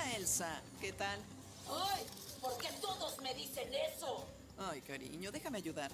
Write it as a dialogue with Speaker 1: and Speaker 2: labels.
Speaker 1: Hola, Elsa. ¿Qué tal?
Speaker 2: ¡Ay! ¿Por qué todos me dicen eso?
Speaker 1: Ay, cariño, déjame ayudar.